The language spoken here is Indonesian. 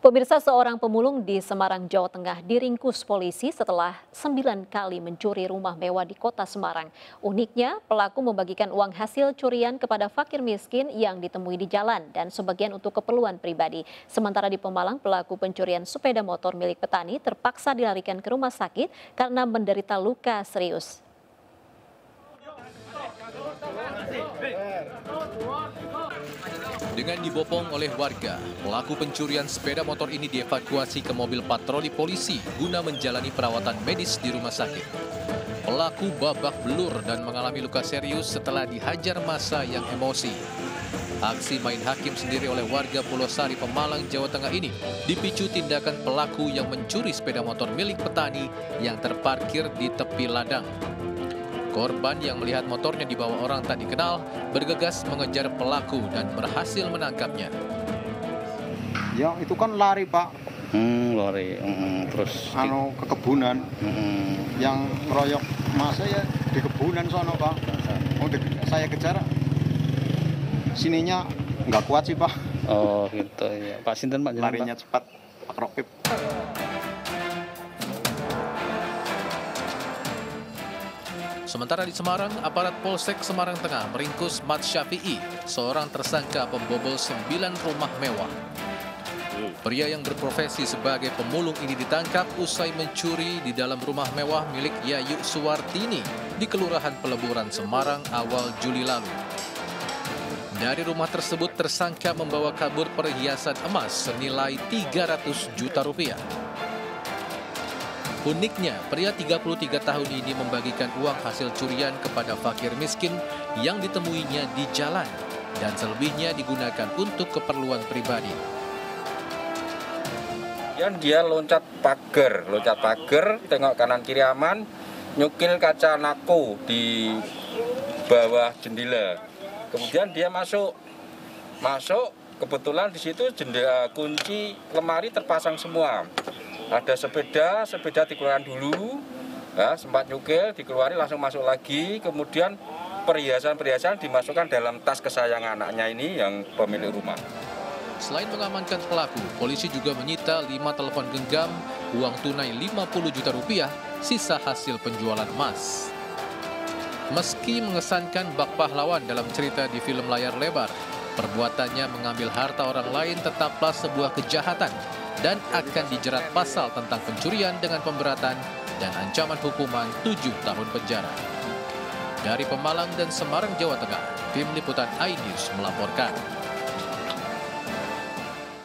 Pemirsa seorang pemulung di Semarang, Jawa Tengah diringkus polisi setelah sembilan kali mencuri rumah mewah di kota Semarang. Uniknya, pelaku membagikan uang hasil curian kepada fakir miskin yang ditemui di jalan dan sebagian untuk keperluan pribadi. Sementara di Pemalang, pelaku pencurian sepeda motor milik petani terpaksa dilarikan ke rumah sakit karena menderita luka serius. Dengan dibopong oleh warga, pelaku pencurian sepeda motor ini dievakuasi ke mobil patroli polisi guna menjalani perawatan medis di rumah sakit. Pelaku babak belur dan mengalami luka serius setelah dihajar masa yang emosi. Aksi main hakim sendiri oleh warga Pulau Sari, Pemalang, Jawa Tengah ini dipicu tindakan pelaku yang mencuri sepeda motor milik petani yang terparkir di tepi ladang. Korban yang melihat motornya dibawa orang tak dikenal bergegas mengejar pelaku dan berhasil menangkapnya. Ya itu kan lari pak, Hmm, lari. Hmm, terus di- anu ke kebunan, Hmm, yang ngeroyok masa ya di kebunan sono pak. Oh, di- saya kejar, sininya nggak kuat sih pak, Oh gitu ya. Pak Sinten Pak larinya Pak? cepat, Pak Rokip. Sementara di Semarang, aparat Polsek Semarang Tengah meringkus Mat Syafi'i, seorang tersangka pembobol sembilan rumah mewah. Pria yang berprofesi sebagai pemulung ini ditangkap usai mencuri di dalam rumah mewah milik Yayu Suwartini di Kelurahan Peleburan Semarang awal Juli lalu. Dari rumah tersebut tersangka membawa kabur perhiasan emas senilai 300 juta rupiah. Uniknya, pria 33 tahun ini membagikan uang hasil curian kepada fakir miskin yang ditemuinya di jalan dan selebihnya digunakan untuk keperluan pribadi. Kemudian dia loncat pagar, loncat pagar, tengok kanan kiri aman, nyukil kaca nako di bawah jendela. Kemudian dia masuk, masuk kebetulan di situ jendela kunci lemari terpasang semua. Ada sepeda, sepeda dikeluarkan dulu, ya, sempat nyukil, dikeluarin langsung masuk lagi, kemudian perhiasan-perhiasan dimasukkan dalam tas kesayangan anaknya ini yang pemilik rumah. Selain mengamankan pelaku, polisi juga menyita 5 telepon genggam, uang tunai 50 juta rupiah, sisa hasil penjualan emas. Meski mengesankan bak pahlawan dalam cerita di film layar lebar, perbuatannya mengambil harta orang lain tetaplah sebuah kejahatan dan akan dijerat pasal tentang pencurian dengan pemberatan dan ancaman hukuman 7 tahun penjara. Dari Pemalang dan Semarang, Jawa Tengah, tim liputan iNews melaporkan.